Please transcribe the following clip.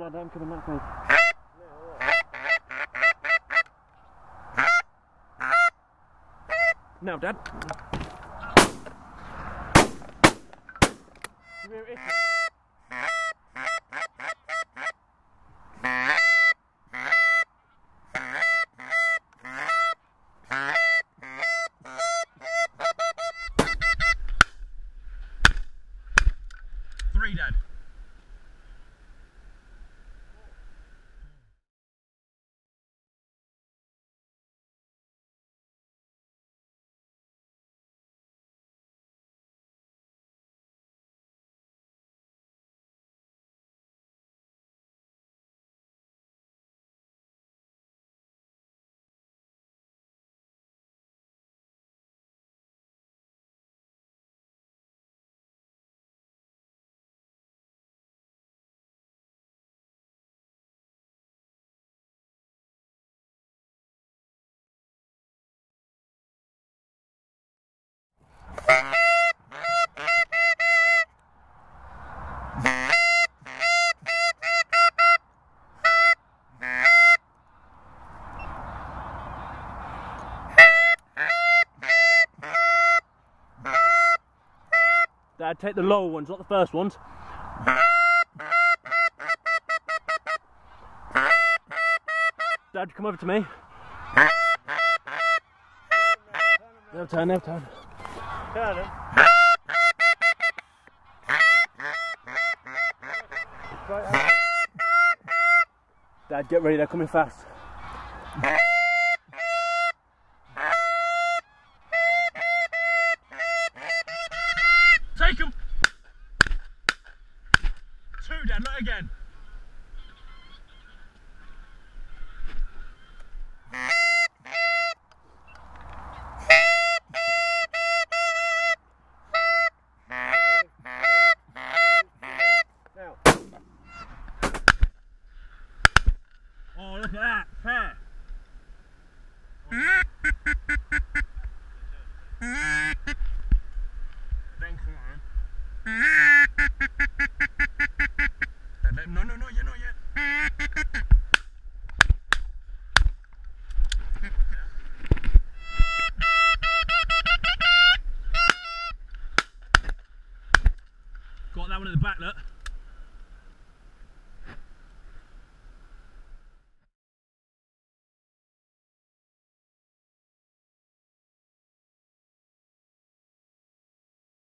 No, don't come that way. Now, Dad. Rear it. Three, Dad. Dad, take the lower ones, not the first ones. Dad, come over to me. No turn, no turn. Turn. Dad, get ready, they're coming fast. Take them! Two, Dad, not again. Now. Oh, look at that, that one at the back, look.